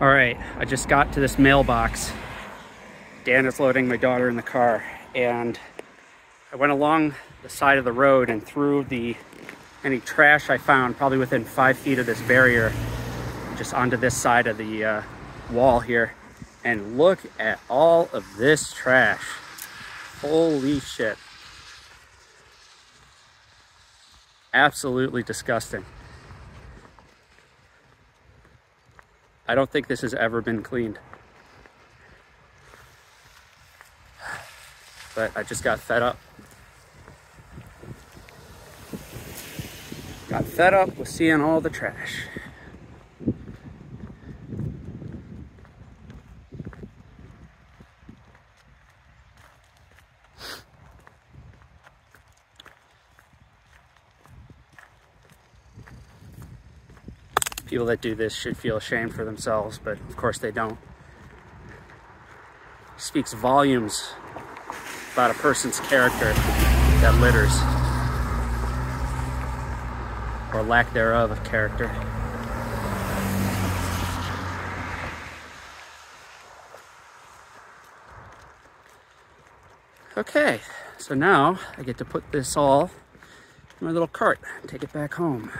All right, I just got to this mailbox. Dan is loading my daughter in the car and I went along the side of the road and threw the any trash I found probably within five feet of this barrier just onto this side of the uh, wall here. And look at all of this trash. Holy shit. Absolutely disgusting. I don't think this has ever been cleaned. But I just got fed up. Got fed up with seeing all the trash. People that do this should feel ashamed for themselves, but of course they don't. Speaks volumes about a person's character that litters, or lack thereof of character. Okay, so now I get to put this all in my little cart take it back home.